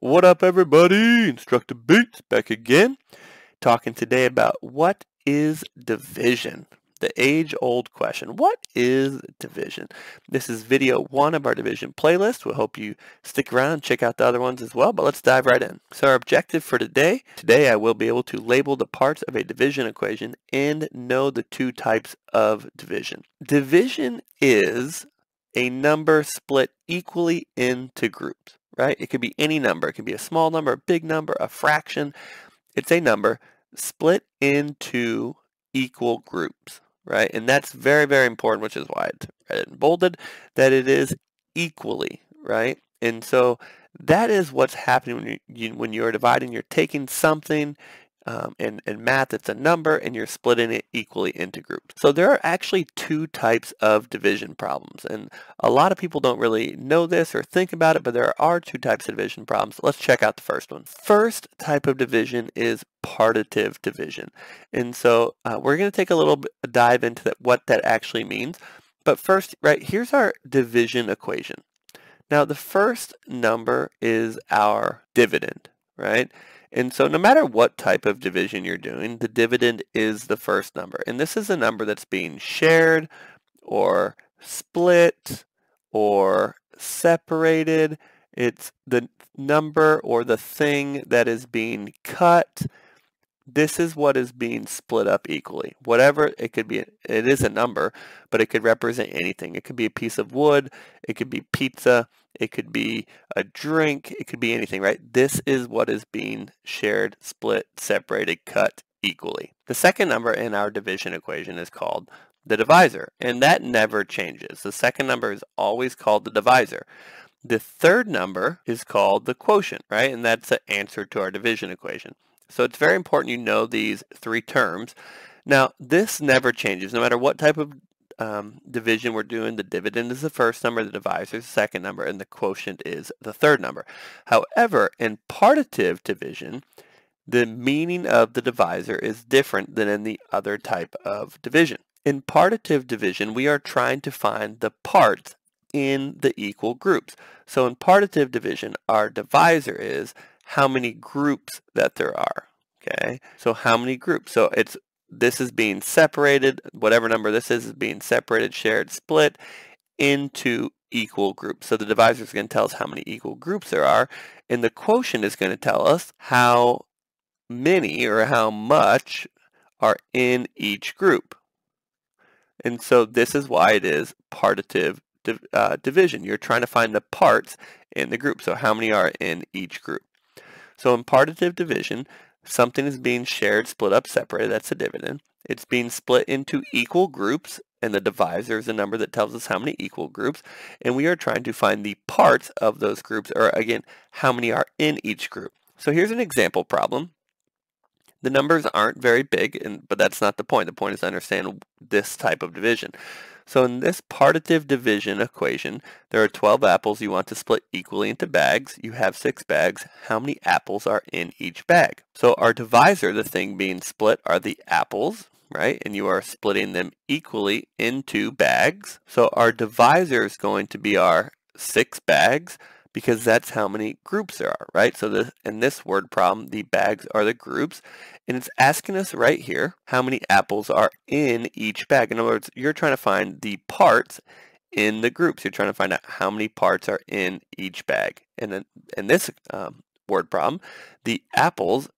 What up everybody? InstructaBeats back again talking today about what is division? The age-old question. What is division? This is video one of our division playlist. We hope you stick around and check out the other ones as well, but let's dive right in. So our objective for today, today I will be able to label the parts of a division equation and know the two types of division. Division is a number split equally into groups right? It could be any number. It could be a small number, a big number, a fraction. It's a number split into equal groups, right? And that's very, very important, which is why it's red and bolded, that it is equally, right? And so that is what's happening when, you, when you're dividing. You're taking something, um, in, in math, it's a number, and you're splitting it equally into groups. So there are actually two types of division problems, and a lot of people don't really know this or think about it, but there are two types of division problems. Let's check out the first one. First type of division is partitive division, and so uh, we're going to take a little dive into that, what that actually means. But first, right, here's our division equation. Now, the first number is our dividend, right? And so no matter what type of division you're doing, the dividend is the first number. And this is a number that's being shared or split or separated. It's the number or the thing that is being cut. This is what is being split up equally. Whatever, it could be, it is a number, but it could represent anything. It could be a piece of wood, it could be pizza, it could be a drink, it could be anything, right? This is what is being shared, split, separated, cut equally. The second number in our division equation is called the divisor, and that never changes. The second number is always called the divisor. The third number is called the quotient, right? And that's the answer to our division equation. So it's very important you know these three terms. Now, this never changes. No matter what type of um, division we're doing, the dividend is the first number, the divisor is the second number, and the quotient is the third number. However, in partitive division, the meaning of the divisor is different than in the other type of division. In partitive division, we are trying to find the parts in the equal groups. So in partitive division, our divisor is how many groups that there are. Okay, so how many groups? So it's this is being separated, whatever number this is, is being separated, shared, split into equal groups. So the divisor is going to tell us how many equal groups there are, and the quotient is going to tell us how many or how much are in each group. And so this is why it is partitive div uh, division. You're trying to find the parts in the group. So how many are in each group? So in partitive division, Something is being shared, split up, separated. That's a dividend. It's being split into equal groups, and the divisor is a number that tells us how many equal groups. And we are trying to find the parts of those groups, or again, how many are in each group. So here's an example problem. The numbers aren't very big, and, but that's not the point. The point is to understand this type of division. So in this partitive division equation, there are 12 apples you want to split equally into bags. You have six bags. How many apples are in each bag? So our divisor, the thing being split, are the apples, right? And you are splitting them equally into bags. So our divisor is going to be our six bags because that's how many groups there are, right? So the, in this word problem, the bags are the groups, and it's asking us right here how many apples are in each bag. In other words, you're trying to find the parts in the groups. You're trying to find out how many parts are in each bag. And in, in this um, word problem, the apples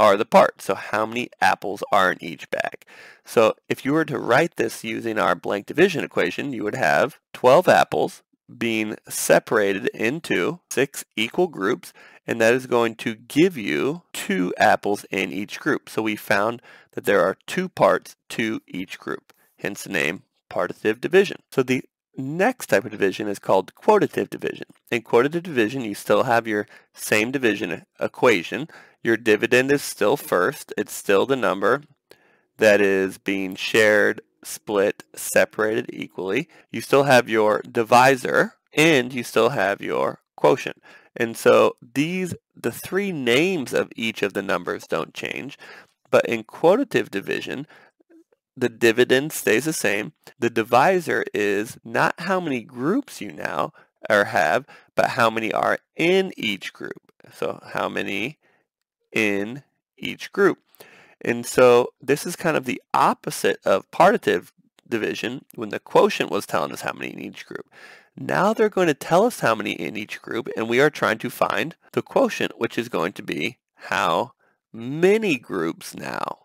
are the parts. So how many apples are in each bag? So if you were to write this using our blank division equation, you would have 12 apples being separated into six equal groups and that is going to give you two apples in each group. So we found that there are two parts to each group, hence the name partitive division. So the next type of division is called quotative division. In quotative division, you still have your same division equation. Your dividend is still first. It's still the number that is being shared split, separated equally. You still have your divisor and you still have your quotient. And so these, the three names of each of the numbers don't change, but in quotative division, the dividend stays the same. The divisor is not how many groups you now or have, but how many are in each group. So how many in each group? And so this is kind of the opposite of partitive division when the quotient was telling us how many in each group. Now they're going to tell us how many in each group and we are trying to find the quotient which is going to be how many groups now.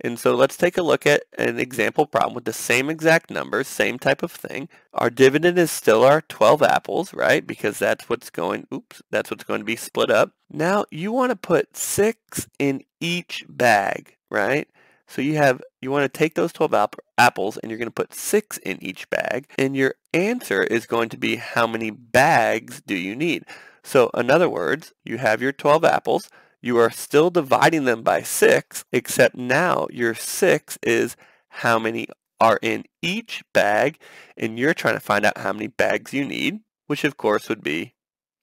And so let's take a look at an example problem with the same exact numbers, same type of thing. Our dividend is still our 12 apples, right? Because that's what's going, oops, that's what's going to be split up. Now you want to put six in each bag, right? So you have, you want to take those 12 apples and you're going to put six in each bag. And your answer is going to be how many bags do you need? So in other words, you have your 12 apples you are still dividing them by 6, except now your 6 is how many are in each bag, and you're trying to find out how many bags you need, which of course would be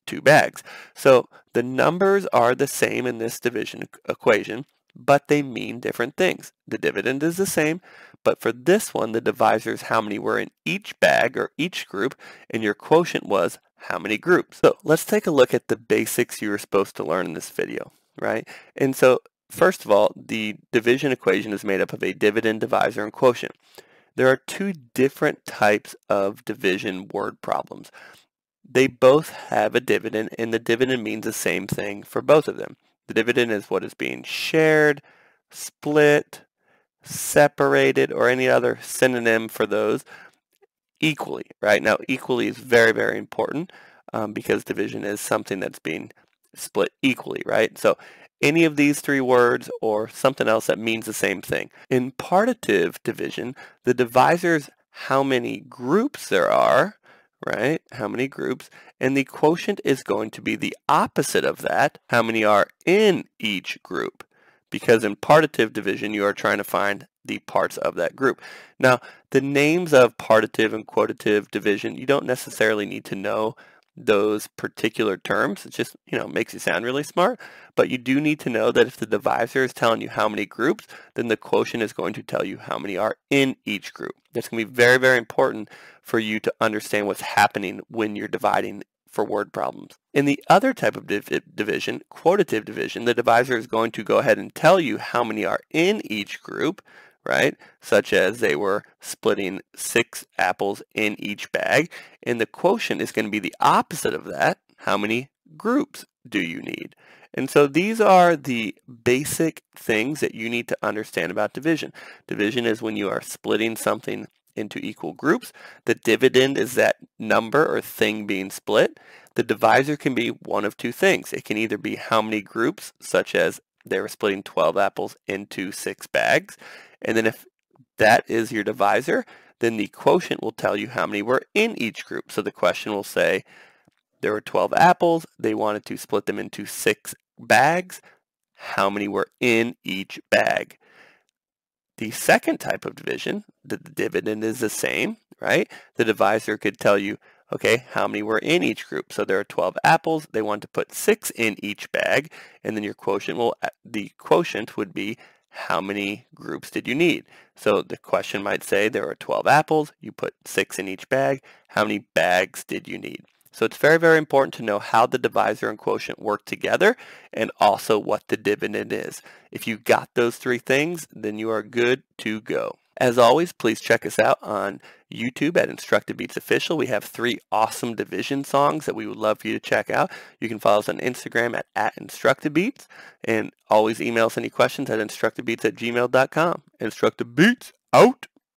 two bags. So the numbers are the same in this division equation, but they mean different things. The dividend is the same, but for this one, the divisor is how many were in each bag or each group, and your quotient was how many groups. So let's take a look at the basics you were supposed to learn in this video right? And so first of all, the division equation is made up of a dividend, divisor, and quotient. There are two different types of division word problems. They both have a dividend, and the dividend means the same thing for both of them. The dividend is what is being shared, split, separated, or any other synonym for those equally, right? Now, equally is very, very important um, because division is something that's being split equally, right? So any of these three words or something else that means the same thing. In partitive division, the divisor is how many groups there are, right? How many groups. And the quotient is going to be the opposite of that, how many are in each group. Because in partitive division, you are trying to find the parts of that group. Now, the names of partitive and quotative division, you don't necessarily need to know those particular terms. It just, you know, makes you sound really smart. But you do need to know that if the divisor is telling you how many groups, then the quotient is going to tell you how many are in each group. That's going to be very, very important for you to understand what's happening when you're dividing for word problems. In the other type of div division, quotative division, the divisor is going to go ahead and tell you how many are in each group, right? Such as they were splitting six apples in each bag. And the quotient is going to be the opposite of that. How many groups do you need? And so these are the basic things that you need to understand about division. Division is when you are splitting something into equal groups. The dividend is that number or thing being split. The divisor can be one of two things. It can either be how many groups, such as they were splitting 12 apples into six bags. And then if that is your divisor, then the quotient will tell you how many were in each group. So the question will say, there were 12 apples. They wanted to split them into six bags. How many were in each bag? The second type of division, the dividend is the same, right? The divisor could tell you, okay, how many were in each group? So there are 12 apples. They want to put six in each bag, and then your quotient will, uh, the quotient would be how many groups did you need? So the question might say there are 12 apples, you put six in each bag, how many bags did you need? So it's very, very important to know how the divisor and quotient work together and also what the dividend is. If you got those three things, then you are good to go. As always, please check us out on YouTube at InstructaBeats Official. We have three awesome division songs that we would love for you to check out. You can follow us on Instagram at, at InstructaBeats and always email us any questions at instructabeats at gmail.com. InstructaBeats out!